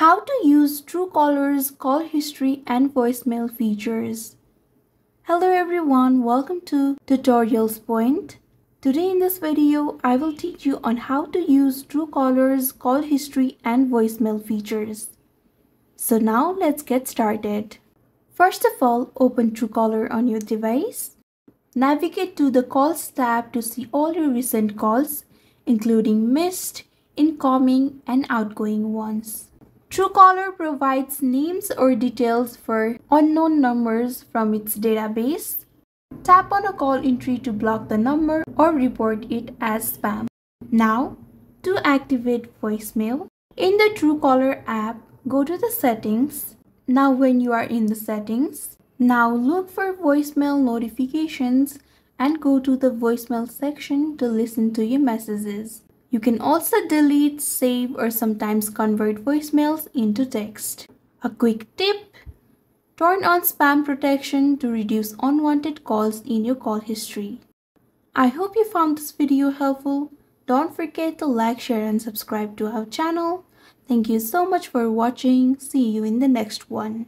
How to use Truecaller's call history and voicemail features. Hello everyone, welcome to Tutorials Point. Today in this video, I will teach you on how to use Truecaller's call history and voicemail features. So now let's get started. First of all, open Truecaller on your device. Navigate to the Calls tab to see all your recent calls, including missed, incoming, and outgoing ones. Truecaller provides names or details for unknown numbers from its database. Tap on a call entry to block the number or report it as spam. Now, to activate voicemail, in the Truecaller app, go to the settings. Now when you are in the settings, now look for voicemail notifications and go to the voicemail section to listen to your messages. You can also delete, save, or sometimes convert voicemails into text. A quick tip turn on spam protection to reduce unwanted calls in your call history. I hope you found this video helpful. Don't forget to like, share, and subscribe to our channel. Thank you so much for watching. See you in the next one.